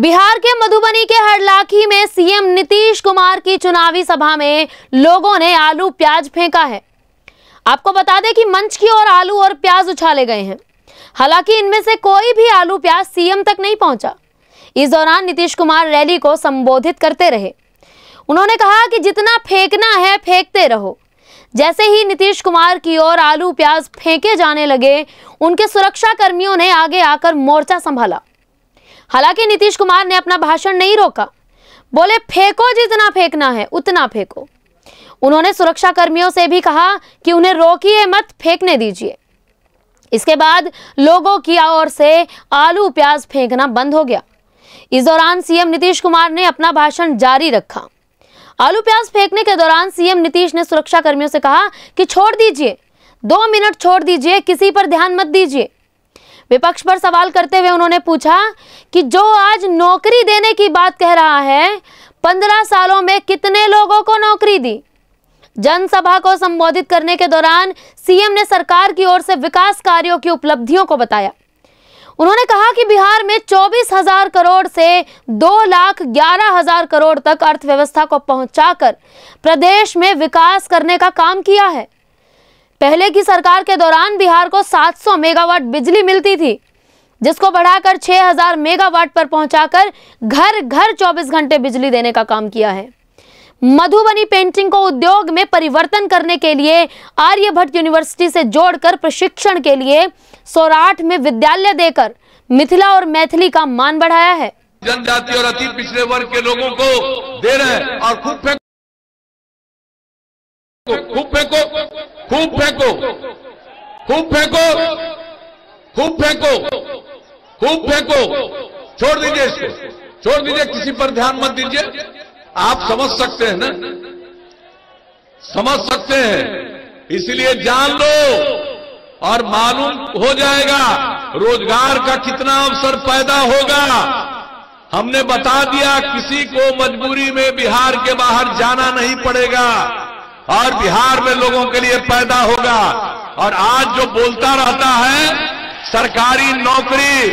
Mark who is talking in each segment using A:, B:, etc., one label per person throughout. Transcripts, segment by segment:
A: बिहार के मधुबनी के हरलाखी में सीएम नीतीश कुमार की चुनावी सभा में लोगों ने आलू प्याज फेंका है। आपको बता दें कि मंच की ओर आलू और प्याज उछाले गए हैं। हालाँकि इनमें से कोई भी आलू प्याज सीएम तक नहीं पहुँचा। इस दौरान नीतीश कुमार रैली को संबोधित करते रहे। उन्होंने कहा कि जितना फेंकना है, फेंकते रहो। जैसे ही नीतीश कुमार की ओर आलू प्याज फेंके जाने लगे, उनके सुरक्षा कर्मियों ने आगे आकर मोर्चा संभाला। हालाँकि नीतीश कुमार ने अपना भाषण नहीं रोका। बोले, फेंको जितना फेंकना है, उतना फेंको। उन्होंने सुरक्षा कर्मियों से भी कहा कि उन्हें रोकिए मत, फेंकने दीजिए। इसके बाद लोगों की ओर से आलू प्याज फेंकना बंद हो गया। इस दौरान सीएम नीतीश कुमार ने अपना भाषण जारी रखा। आलू प्याज फेंकने के दौरान सीएम नीतीश ने सुरक्षा कर्मियों से कहा कि छोड़ दीजिए, दो मिनट छोड़ दीजिए, किसी पर ध्यान मत दीजिए। विपक्ष पर सवाल करते हुए उन्होंने पूछा कि जो आज नौकरी देने की बात कह रहा है, पंद्रह सालों में कितने लोगों को नौकरी दी? जनसभा को संबोधित करने के दौरान सीएम ने सरकार की ओर से विकास कार्यों की उपलब्धियों को बताया। उन्होंने कहा कि बिहार में चौबीस हज़ार करोड़ से दो लाख ग्यारह हज़ार करोड़ तक अर्थव्यवस्था को पहुंचाकर प्रदेश में विकास करने का काम किया है। पहले की सरकार के दौरान बिहार को 700 मेगावाट बिजली मिलती थी, जिसको बढ़ाकर 6000 मेगावाट पर पहुंचाकर घर घर 24 घंटे बिजली देने का काम किया है। मधुबनी पेंटिंग को उद्योग में परिवर्तन करने के लिए आर्यभट्ट यूनिवर्सिटी से जोड़कर प्रशिक्षण के लिए सौराठ में विद्यालय देकर मिथिला और मैथिली का मान बढ़ाया है।
B: जनजाति और अति पिछड़े वर्ग के लोगों को दे रहे हैं और खूब फेंको खूब फेंको। खूब फेंको। खूब फेंको। खूब फेंको। खूब फेंको। छोड़ दीजिए इसको। छोड़ दीजिए, किसी पर ध्यान मत दीजिए। आप समझ सकते हैं ना? समझ सकते हैं। इसलिए जान लो और मालूम हो जाएगा रोज़गार का कितना अवसर पैदा होगा। हमने बता दिया, किसी को मजबूरी में बिहार के बाहर जाना नहीं पड़ेगा। और बिहार में लोगों के लिए पैदा होगा। और आज जो बोलता रहता है, सरकारी नौकरी,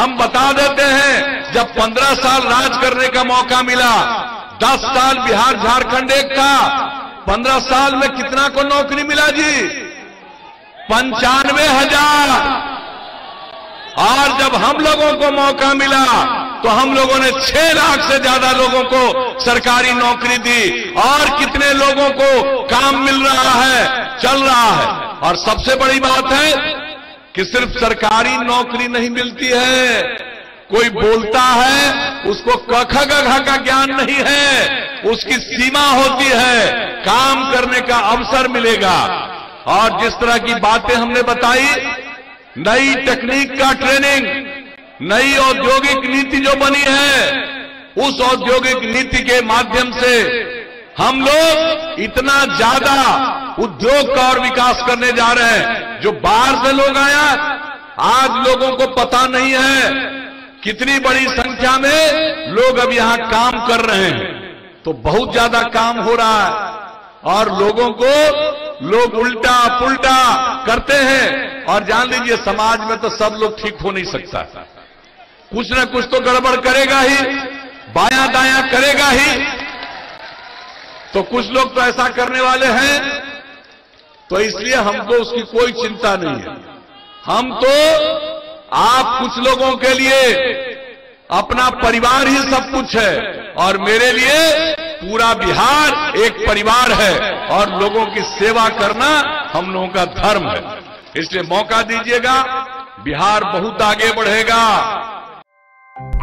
B: हम बता देते हैं, जब पंद्रह साल राज करने का मौका मिला, दस साल बिहार झारखंड एक था, पंद्रह साल में कितना को नौकरी मिला जी? पंचानवे हज़ार। और जब हम लोगों को मौका मिला तो हम लोगों ने छह लाख से ज़्यादा लोगों को सरकारी नौकरी दी और कितने लोगों को काम मिल रहा है, चल रहा है। और सबसे बड़ी बात है कि सिर्फ़ सरकारी नौकरी नहीं मिलती है। कोई बोलता है, उसको कख गघ का ज्ञान नहीं है। उसकी सीमा होती है, काम करने का अवसर मिलेगा। और जिस तरह की बातें हमने बताई, नई टेक्निक का ट्रेनिंग नई औद्योगिक नीति जो बनी है, उस औद्योगिक नीति के माध्यम से हम लोग इतना ज़्यादा उद्योग का और विकास करने जा रहे हैं। जो बाहर से लोग आया, आज लोगों को पता नहीं है कितनी बड़ी संख्या में लोग अब यहाँ काम कर रहे हैं। तो बहुत ज़्यादा काम हो रहा है और लोगों को लोग उल्टा पुल्टा करते हैं। और जान लीजिए, समाज में तो सब लोग ठीक हो नहीं सकता। कुछ ना कुछ तो गड़बड़ करेगा ही, बाया दाया करेगा ही। तो कुछ लोग तो ऐसा करने वाले हैं तो इसलिए हमको उसकी कोई चिंता नहीं है। हम तो आप कुछ लोगों के लिए अपना परिवार ही सब कुछ है, और मेरे लिए पूरा बिहार एक परिवार है, और लोगों की सेवा करना हम लोगों का धर्म है। इसलिए मौका दीजिएगा, बिहार बहुत आगे बढ़ेगा।